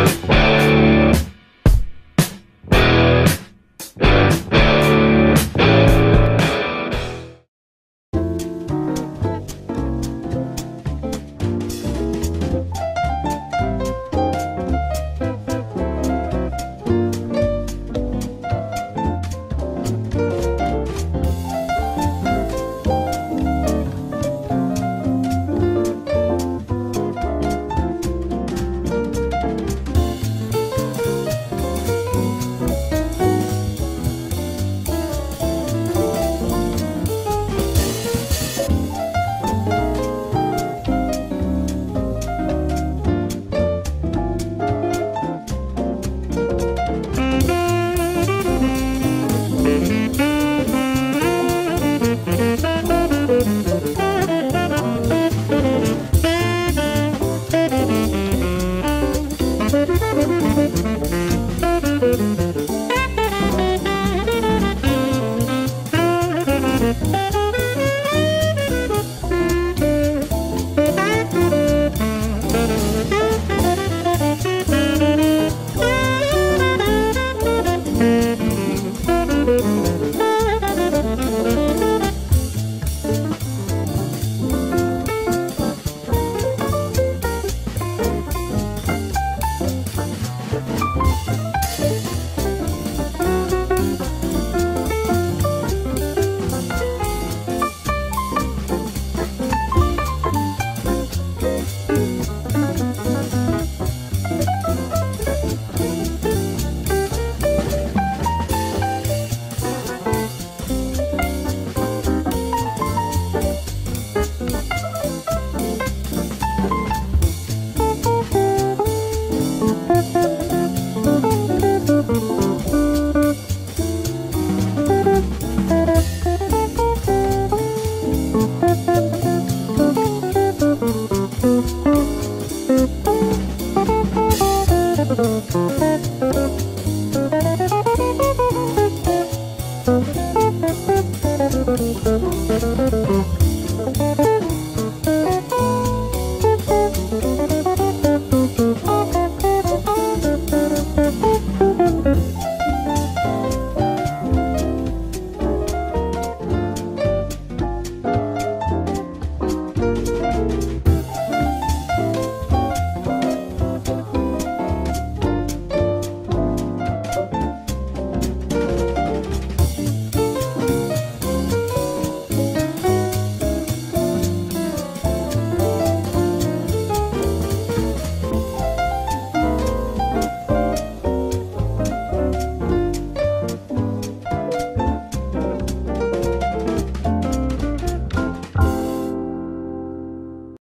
Bye.